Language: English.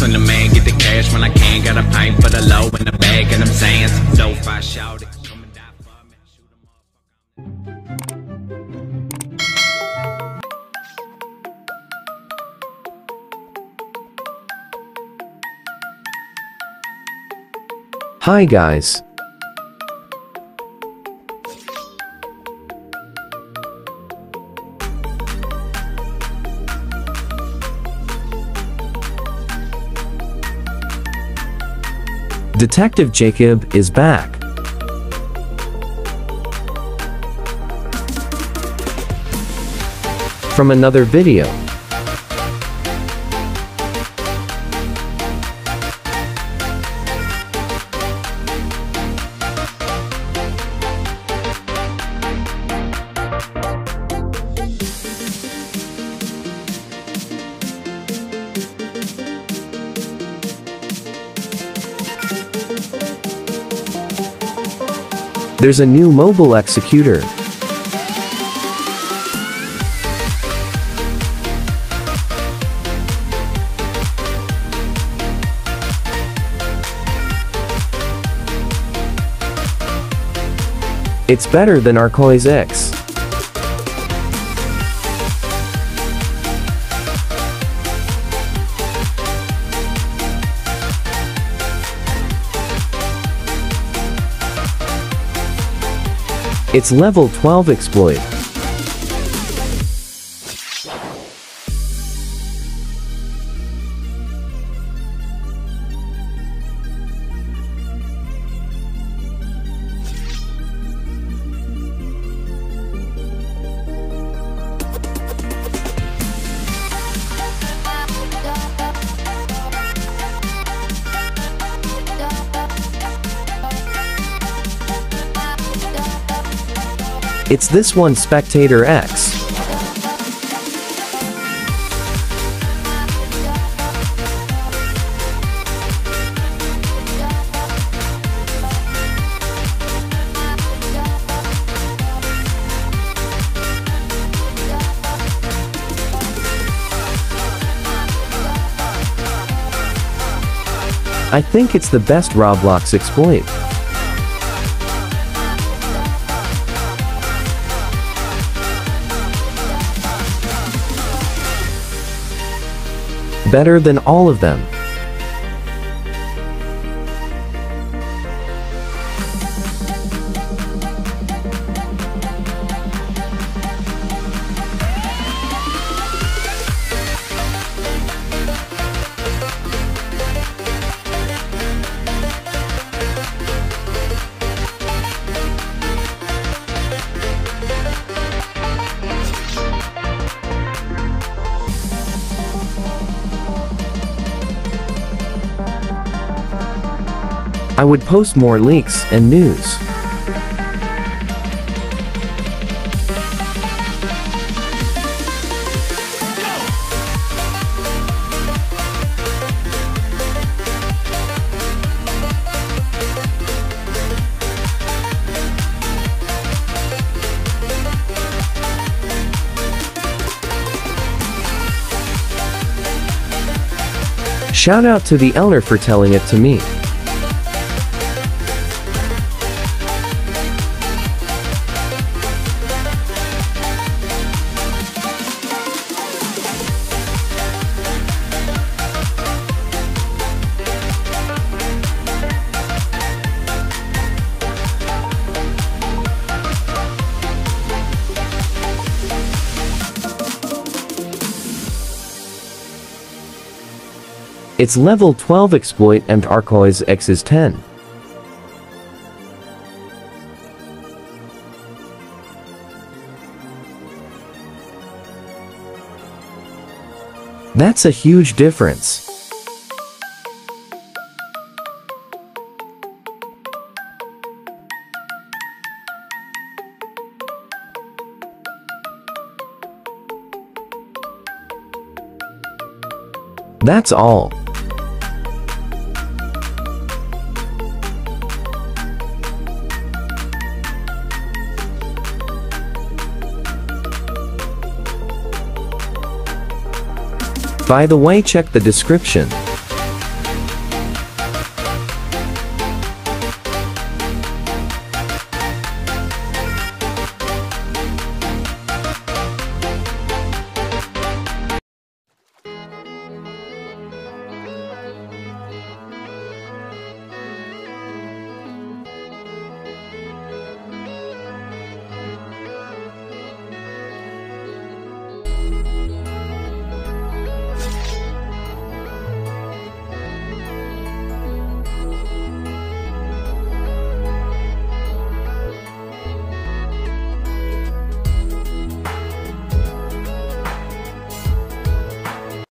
On the man, get the cash when I can. Got a pint for the low in the bag, and I'm saying some dope. I shout it. Hi guys. Detective Jacob is back. From another video. There's a new mobile executor. It's better than Arceus X. It's level 12 exploit. It's this one Spectator X. I think it's the best Roblox exploit. Better than all of them. I would post more leaks and news. Shout out to the elder for telling it to me. It's level 12 exploit and Arceus X is 10. That's a huge difference. That's all. By the way check the description.